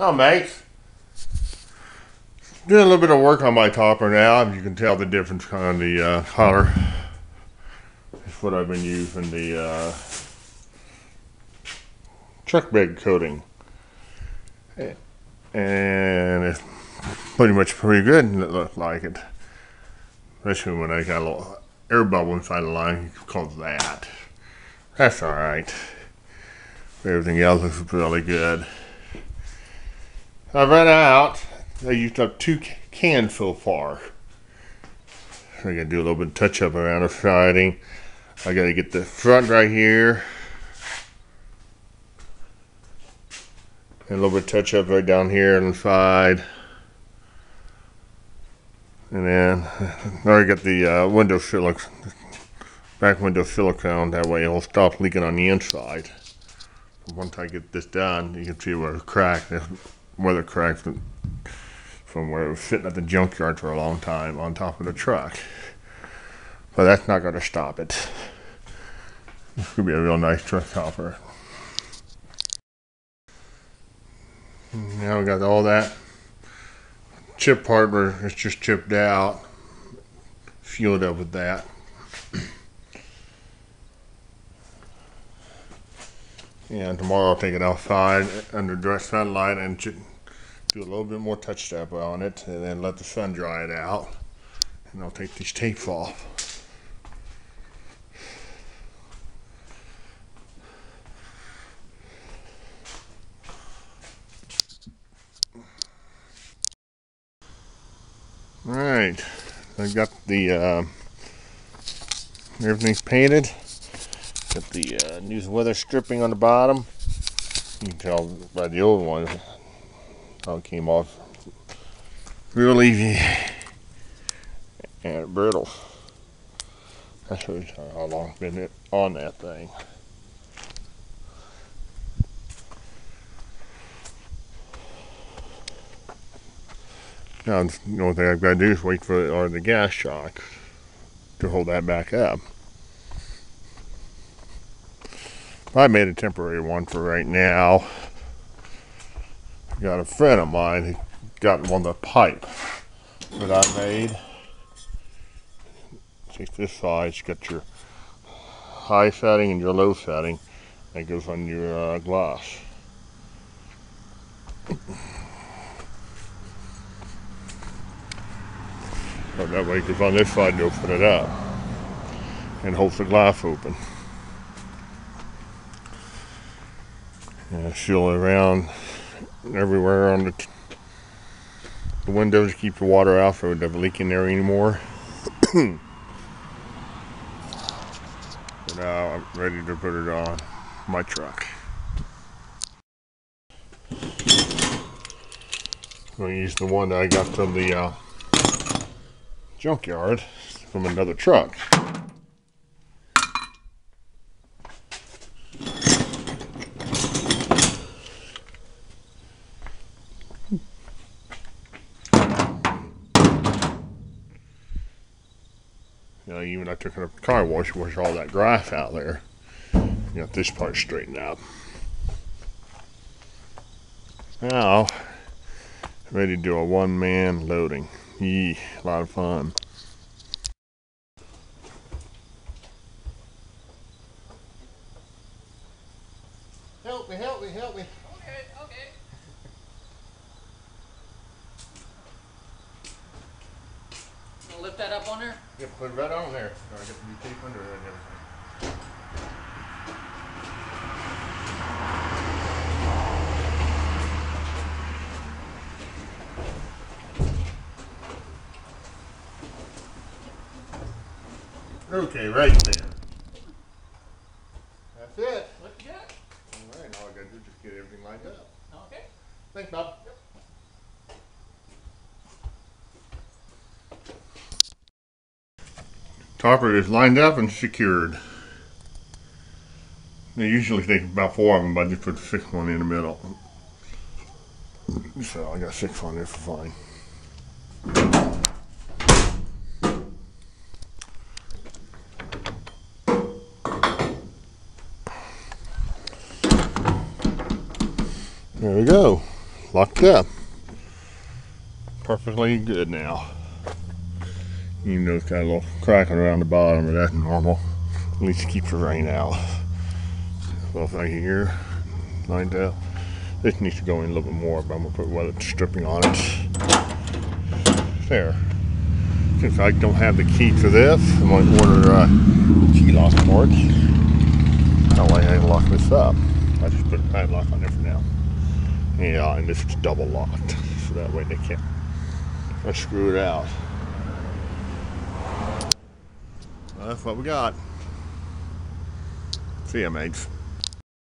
Oh, mate. Doing a little bit of work on my topper now. You can tell the difference on the uh, color. It's what I've been using the uh, truck bed coating. And it's pretty much pretty good, it looks like it. Especially when I got a little air bubble inside the line, called that. That's alright. Everything else looks really good. I ran out. I used up two cans so far. I gotta do a little bit of touch up around the siding. I gotta get the front right here. And a little bit of touch up right down here on the side. And then I already got the uh, window silicone, back window silicone. That way it'll stop leaking on the inside. Once I get this done, you can see where the crack, where the crack from, where it was sitting at the junkyard for a long time on top of the truck. But that's not going to stop it. This could be a real nice truck topper. Now we got all that chip part where it's just chipped out. Fueled up with that. And tomorrow I'll take it outside under direct sunlight and do a little bit more touch up on it and then let the sun dry it out. And I'll take these tapes off. All right, I've got the uh, everything's painted. Got the uh, new weather stripping on the bottom. You can tell by the old one how it came off real easy and brittle. That shows how long it's been on that thing. Now the only thing I've got to do is wait for or the gas shock to hold that back up. I made a temporary one for right now. Got a friend of mine who got one the pipe that I made. Take this you got your high setting and your low setting. That goes on your uh, glass. But that way, because on this side, you open it up and hold the glass open. Uh, seal around everywhere on the, the windows keep the water out so it doesn't leak in there anymore. now I'm ready to put it on my truck. I'm going to use the one that I got from the uh, junkyard from another truck. You know, even I took a car wash, wash all that grass out there. Got this part straightened out. Now, ready to do a one-man loading. Yee, a lot of fun. Help me, help me, help me. Okay, okay. Lift that up on there? Yeah, put it right on there. I get to be tape under it and everything. Okay, right there. That's it. What you got? All right, now all I gotta do is just get everything lined up. Okay. Thanks, Bob. Topper is lined up and secured. They usually take about four of them, but I just put the sixth one in the middle. So I got six on there for fine. There we go. locked up. Perfectly good now. Even though it's got a little cracking around the bottom, but that's normal. At least keeps the rain out. Well, right here, like that. This needs to go in a little bit more, but I'm gonna put weather stripping on it. There. Since I don't have the key to this, I'm gonna order a key lock for it. That way I can lock this up. I just put a padlock on there for now. Yeah, and this is double locked, so that way they can't I screw it out. That's what we got. See ya, mates.